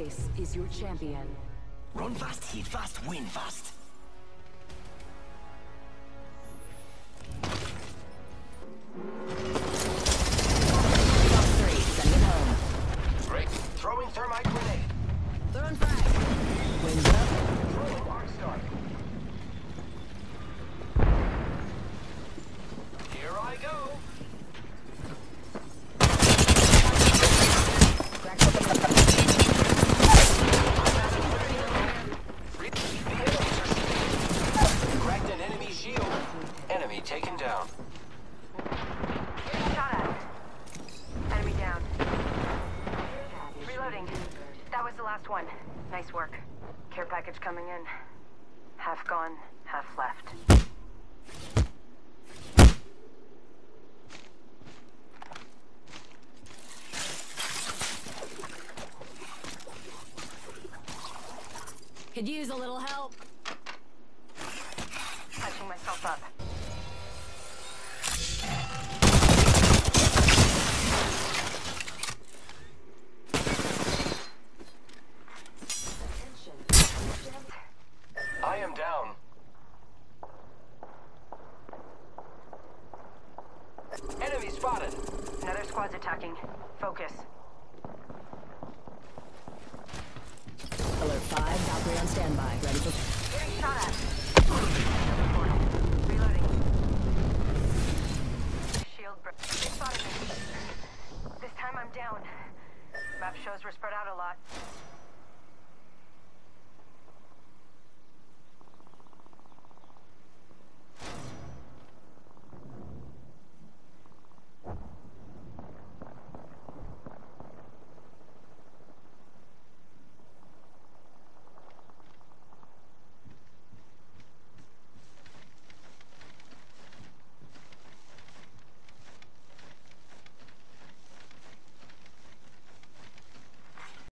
This is your champion. Run fast, hit fast, win fast. Down. Shot at. Enemy down. Reloading. That was the last one. Nice work. Care package coming in. Half gone, half left. Could use a little help. Am down. Enemy spotted. Another squad's attacking. Focus. Alert 5, Valkyrie on standby. Ready for... Getting shot at. Reloading. Shield bro- They spotted me. This time I'm down. Map shows we're spread out a lot.